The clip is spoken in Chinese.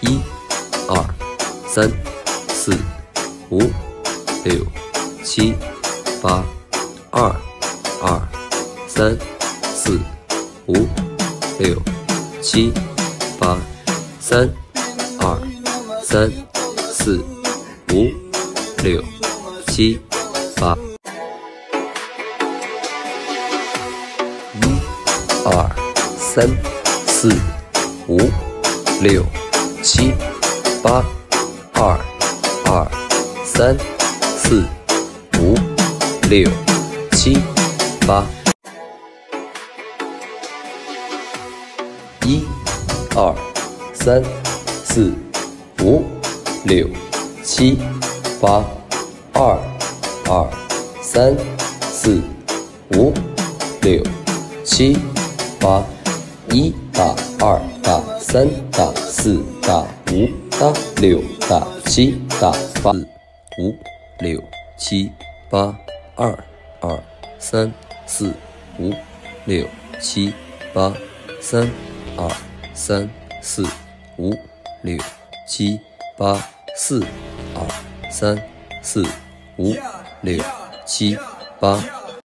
一，二三四五六七八二二三四五六七八三二三四五六七八。一、二、三、四、五、六、七、八、二、二、三、四、五、六、七、八。一、二、三、四、五、六、七、八、二、二、三、四、五、六、七、八。一打二打三打四打五打六打七打八五六七八二二三四五六七八三二三四五六七八四二三四五六七八。